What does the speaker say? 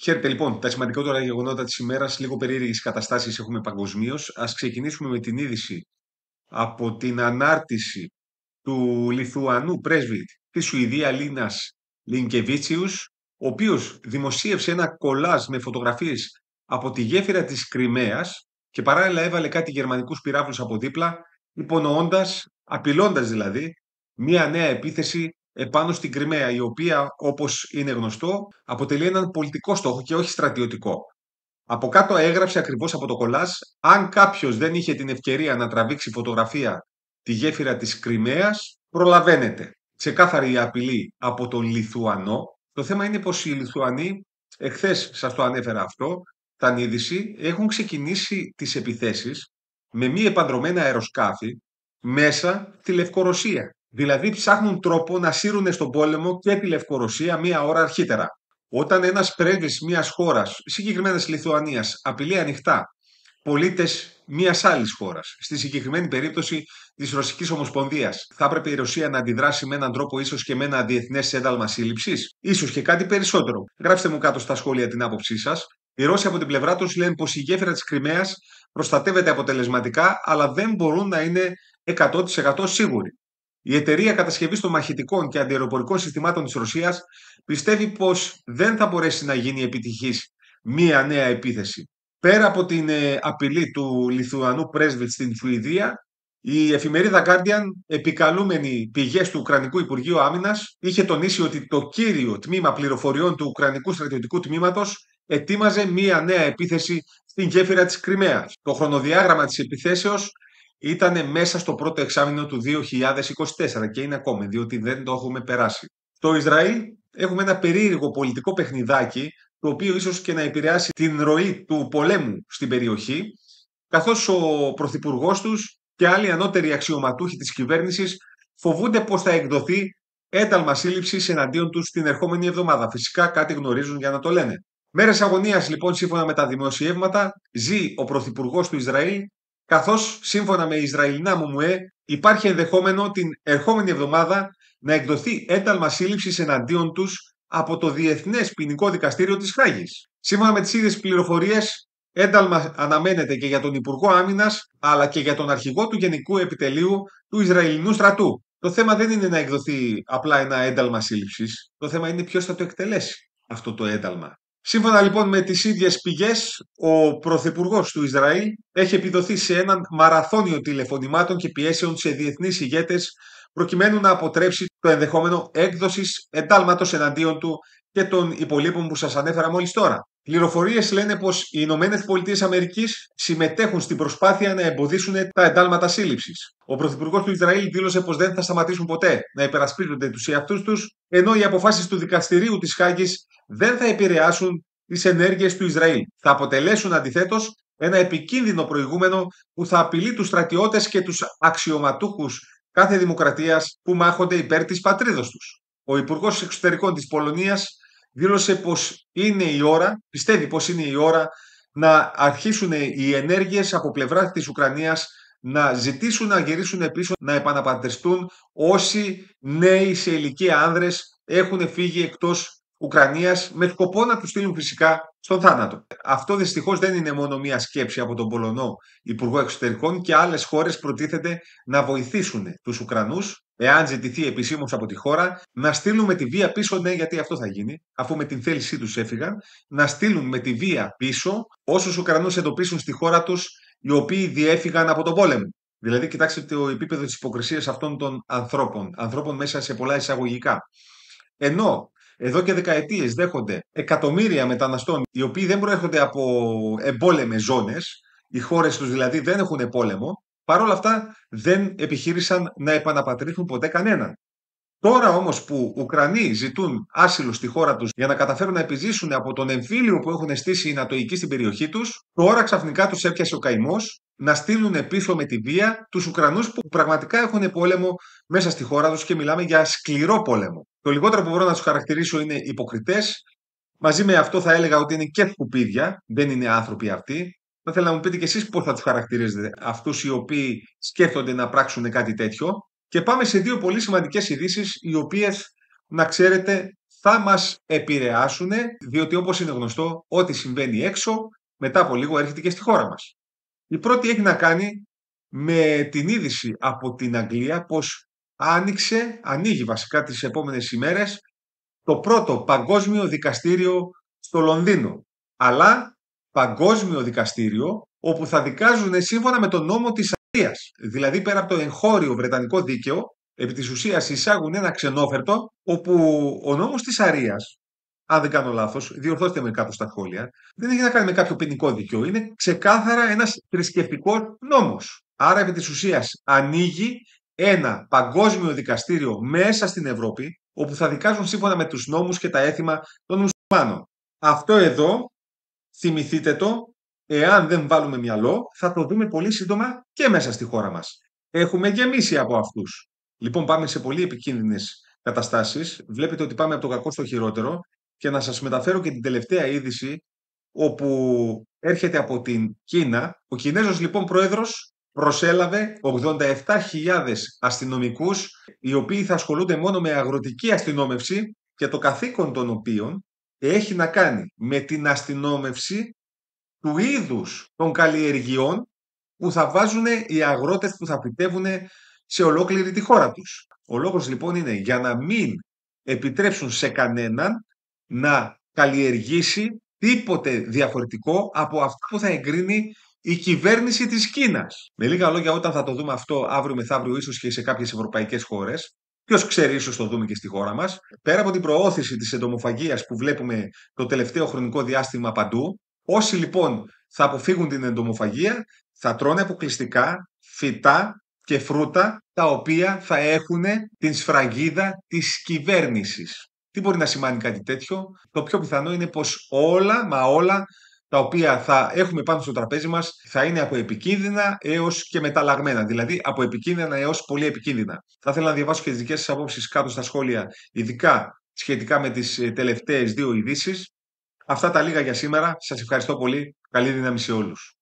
Χαίρετε λοιπόν τα σημαντικότερα γεγονότα της ημέρας, λίγο περίεργες καταστάσεις έχουμε παγκοσμίως. Α ξεκινήσουμε με την είδηση από την ανάρτηση του Λιθουανού πρέσβη της Σουηδία Λίνας Λινκεβίτσιους, ο οποίος δημοσίευσε ένα κολάζ με φωτογραφίες από τη γέφυρα της Κρυμαίας και παράλληλα έβαλε κάτι γερμανικούς πυράβλους από δίπλα, υπονοώντας, απειλώντας δηλαδή, μία νέα επίθεση επάνω στην Κρυμαία, η οποία, όπως είναι γνωστό, αποτελεί έναν πολιτικό στόχο και όχι στρατιωτικό. Από κάτω έγραψε ακριβώς από το κολλάζ, αν κάποιος δεν είχε την ευκαιρία να τραβήξει φωτογραφία τη γέφυρα της Κρυμαίας, προλαβαίνετε. Ξεκάθαρη απειλή από τον Λιθουανό. Το θέμα είναι πως οι Λιθουανοί, εχθές σας το ανέφερα αυτό, τα είδηση, έχουν ξεκινήσει τις επιθέσεις με μη επανδρομένα αεροσκάφη μέσα τη Λευκορωσία. Δηλαδή ψάχνουν τρόπο να σύρουν στον πόλεμο και τη Λευκορωσία μία ώρα αρχίτερα. Όταν ένας πρέσβης μιας χώρας, συγκεκριμένα τη Λιθουανίας, απειλεί ανοιχτά πολίτες μιας άλλης χώρας, στη συγκεκριμένη περίπτωση της Ρωσικής Ομοσπονδίας, θα έπρεπε η Ρωσία να αντιδράσει με έναν τρόπο ίσως και με ένα διεθνές ένταλμα σύλληψης, ίσως και κάτι περισσότερο. Γράψτε μου κάτω στα σχόλια την άποψή σας. Οι Ρώσοι από την πλευρά τους λένε πως η γέφυρα της Κρυμαίας προστατεύεται αποτελεσματικά, αλλά δεν μπορούν να είναι 100% σίγουροι. Η εταιρεία κατασκευής των μαχητικών και αντιεροπορικών συστημάτων της Ρωσίας πιστεύει πως δεν θα μπορέσει να γίνει επιτυχής μία νέα επίθεση. Πέρα από την ε, απειλή του Λιθουανού πρέσβη στην Σουηδία, η εφημερίδα Guardian, επικαλούμενη πηγές του Ουκρανικού Υπουργείου Άμυνας, είχε τονίσει ότι το κύριο τμήμα πληροφοριών του Ουκρανικού στρατιωτικού τμήματος ετοίμαζε μία νέα επίθεση στην γέφυρα της Κρυμαίας. Το χρονοδιάγραμμα της επιθέσεως ήταν μέσα στο πρώτο εξάμεινο του 2024 και είναι ακόμη, διότι δεν το έχουμε περάσει. Στο Ισραήλ έχουμε ένα περίεργο πολιτικό παιχνιδάκι, το οποίο ίσως και να επηρεάσει την ροή του πολέμου στην περιοχή, καθώς ο Πρωθυπουργός τους και άλλοι ανώτεροι αξιωματούχοι της κυβέρνησης φοβούνται πως θα εκδοθεί ένταλμα σύλληψης εναντίον τους την ερχόμενη εβδομάδα. Φυσικά κάτι γνωρίζουν για να το λένε. Μέρες αγωνίας, λοιπόν, σύμφωνα με τα δημοσιεύματα, ζει ο Πρωθυπουργός του Ισραήλ καθώς σύμφωνα με Ισραηλινά ΜΟΜΟΕ υπάρχει ενδεχόμενο την ερχόμενη εβδομάδα να εκδοθεί ένταλμα σύλληψης εναντίον τους από το Διεθνές Ποινικό Δικαστήριο της Χάγης. Σύμφωνα με τις ίδιες πληροφορίες, ένταλμα αναμένεται και για τον Υπουργό Άμυνας, αλλά και για τον αρχηγό του Γενικού Επιτελείου του Ισραηλινού στρατού. Το θέμα δεν είναι να εκδοθεί απλά ένα ένταλμα σύλληψης. Το θέμα είναι ποιος θα το εκτελέσει αυτό το ένταλμα. Σύμφωνα λοιπόν με τις ίδιες πηγές, ο Πρωθυπουργός του Ισραήλ έχει επιδοθεί σε έναν μαραθώνιο τηλεφωνημάτων και πιέσεων σε διεθνείς ηγέτες προκειμένου να αποτρέψει το ενδεχόμενο έκδοσης εντάλματος εναντίον του και των υπολείπων που σας ανέφερα μόλις τώρα. Πληροφορίες λένε πως οι Ηνωμένες Πολιτείες Αμερικής συμμετέχουν στην προσπάθεια να εμποδίσουν τα εντάλματα σύλληψης. Ο Πρωθυπουργός του Ισραήλ δήλωσε πως δεν θα σταματήσουν ποτέ να υπερασπίζονται τους εαυτούς τους, ενώ οι αποφάσεις του δικαστηρίου της Χάγης δεν θα επηρεάσουν τις ενέργειες του Ισραήλ. Θα αποτελέσουν αντιθέτως ένα επικίνδυνο προηγούμενο που θα απειλεί τους στρατιώτες και τους αξιωματούχους κάθε δημοκρατίας που μάχονται υπέρ της πατρίδος τους. Ο Υπουργός Εξωτερικών της Πολωνίας δήλωσε πως είναι η ώρα, πιστεύει πως είναι η ώρα να αρχίσουν οι ενέργειες από πλευρά της Ουκρανίας να ζητήσουν να γυρίσουν πίσω, να επαναπατριστούν όσοι νέοι σε ηλικία άνδρες έχουν φύγει εκτός Ουκρανίας με σκοπό να τους στείλουν φυσικά στον θάνατο. Αυτό δυστυχώς δεν είναι μόνο μία σκέψη από τον Πολωνό Υπουργό Εξωτερικών και άλλες χώρες προτίθεται να βοηθήσουν τους Ουκρανούς, εάν ζητηθεί επισήμως από τη χώρα, να στείλουν με τη βία πίσω, ναι, γιατί αυτό θα γίνει, αφού με την θέλησή τους έφυγαν, να στείλουν με τη βία πίσω όσους Ουκρανούς εντοπίσουν στη χώρα τους οι οποίοι διέφυγαν από τον πόλεμο. Δηλαδή, κοιτάξτε το επίπεδο της υποκρισίας αυτών των ανθρώπων, ανθρώπων μέσα σε πολλά εισαγωγικά. Ενώ εδώ και δεκαετίες δέχονται εκατομμύρια μεταναστών οι οποίοι δεν προέρχονται από εμπόλεμες ζώνες, οι χώρες τους δηλαδή δεν έχουν πόλεμο, παρόλα αυτά δεν επιχείρησαν να επαναπατρίσουν ποτέ κανέναν. Τώρα όμως που Ουκρανοί ζητούν άσυλο στη χώρα τους για να καταφέρουν να επιζήσουν από τον εμφύλιο που έχουν στήσει οι Νατοικοί στην περιοχή τους, τώρα ξαφνικά τους έπιασε ο καημός να στείλουν πίσω με τη βία τους Ουκρανούς που πραγματικά έχουν πόλεμο μέσα στη χώρα τους και μιλάμε για σκληρό πόλεμο. Το λιγότερο που μπορώ να τους χαρακτηρίσω είναι υποκριτές. Μαζί με αυτό θα έλεγα ότι είναι και σκουπίδια, δεν είναι άνθρωποι αυτοί. Θα ήθελα να μου πείτε κι εσείς πώς θα τους χαρακτηρίζετε αυτούς οι οποίοι σκέφτονται να πράξουν κάτι τέτοιο. Και πάμε σε δύο πολύ σημαντικές ειδήσεις, οι οποίες, να ξέρετε, θα μας επηρεάσουν, διότι όπως είναι γνωστό, ό,τι συμβαίνει έξω, μετά από λίγο έρχεται και στη χώρα μας. Η πρώτη έχει να κάνει με την είδηση από την Αγγλία πως άνοιξε, ανοίγει βασικά τις επόμενες ημέρες, το πρώτο παγκόσμιο δικαστήριο στο Λονδίνο. Αλλά παγκόσμιο δικαστήριο όπου θα δικάζουν σύμφωνα με τον νόμο της Αγγλίας. Δηλαδή πέρα από το εγχώριο βρετανικό δίκαιο, επί της ουσίας εισάγουν ένα ξενόφερτο όπου ο νόμος της Αρίας, αν δεν κάνω λάθος, διορθώστε με κάτω στα σχόλια, δεν έχει να κάνει με κάποιο ποινικό δίκαιο. Είναι ξεκάθαρα ένας θρησκευτικό νόμος. Άρα επί της ουσίας ανοίγει ένα παγκόσμιο δικαστήριο μέσα στην Ευρώπη, όπου θα δικάζουν σύμφωνα με τους νόμους και τα έθιμα των μουσουλμάνων. Αυτό εδώ, θυμηθείτε το, εάν δεν βάλουμε μυαλό, θα το δούμε πολύ σύντομα και μέσα στη χώρα μας. Έχουμε γεμίσει από αυτούς. Λοιπόν, πάμε σε πολύ επικίνδυνες καταστάσεις. Βλέπετε ότι πάμε από το κακό στο χειρότερο και να σας μεταφέρω και την τελευταία είδηση όπου έρχεται από την Κίνα. Ο Κινέζος λοιπόν πρόεδρος προσέλαβε 87.000 αστυνομικούς οι οποίοι θα ασχολούνται μόνο με αγροτική αστυνόμευση και το καθήκον των οποίων έχει να κάνει με την αστυνόμευση του είδους των καλλιεργειών που θα βάζουν οι αγρότες που θα φυτεύουν σε ολόκληρη τη χώρα τους. Ο λόγος λοιπόν είναι για να μην επιτρέψουν σε κανέναν να καλλιεργήσει τίποτε διαφορετικό από αυτό που θα εγκρίνει η κυβέρνηση της Κίνας. Με λίγα λόγια, όταν θα το δούμε αυτό αύριο μεθαύριο, ίσως και σε κάποιες ευρωπαϊκές χώρες, Ποιος ξέρει, ίσως το δούμε και στη χώρα μας. Πέρα από την προώθηση της εντομοφαγίας που βλέπουμε το τελευταίο χρονικό διάστημα παντού, όσοι λοιπόν θα αποφύγουν την εντομοφαγία θα τρώνε αποκλειστικά φυτά και φρούτα τα οποία θα έχουν την σφραγίδα της κυβέρνησης. Τι μπορεί να σημαίνει κάτι τέτοιο; Το πιο πιθανό είναι πως όλα, μα όλα, τα οποία θα έχουμε πάνω στο τραπέζι μας θα είναι από επικίνδυνα έως και μεταλλαγμένα. Δηλαδή από επικίνδυνα έως πολύ επικίνδυνα. Θα ήθελα να διαβάσω και τις δικές σας απόψεις κάτω στα σχόλια, ειδικά σχετικά με τις ε, τελευταίες δύο ειδήσεις. Αυτά τα λίγα για σήμερα. Σας ευχαριστώ πολύ. Καλή δύναμη σε όλους.